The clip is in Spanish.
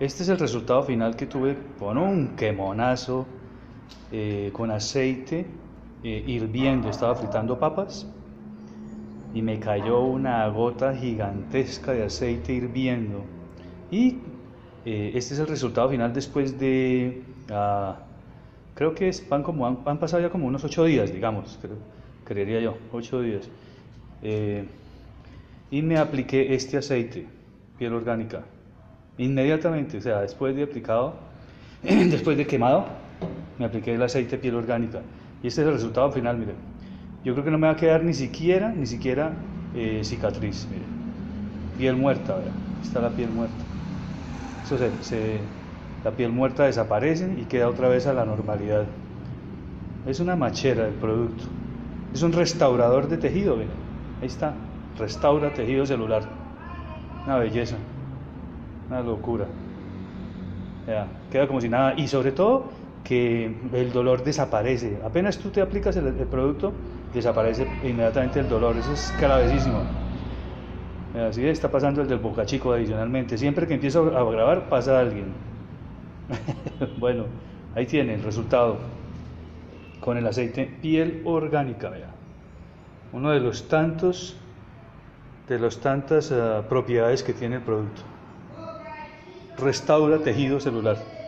Este es el resultado final que tuve con un quemonazo eh, con aceite eh, hirviendo. Estaba fritando papas y me cayó una gota gigantesca de aceite hirviendo. Y eh, este es el resultado final después de, ah, creo que es, van, como, han, pasado ya como unos ocho días, digamos, creería yo, ocho días. Y me apliqué este aceite, piel orgánica, inmediatamente, o sea, después de aplicado, después de quemado, me apliqué el aceite piel orgánica. Y este es el resultado final, miren. Yo creo que no me va a quedar ni siquiera, ni siquiera eh, cicatriz, miren. Piel muerta, ¿verdad? Está la piel muerta. Eso la piel muerta desaparece y queda otra vez a la normalidad. Es una machera el producto. Es un restaurador de tejido, miren. Ahí está. Restaura tejido celular. Una belleza. Una locura. queda como si nada. Y sobre todo que el dolor desaparece. Apenas tú te aplicas el, producto, desaparece inmediatamente el dolor. Eso es gravesísimo. Así está pasando el del Boca Chico adicionalmente. Siempre que empiezo a grabar pasa alguien. bueno, ahí tiene el resultado con el aceite piel orgánica. Uno de los tantos, de las tantas ah, propiedades que tiene el producto. Restaura tejido celular.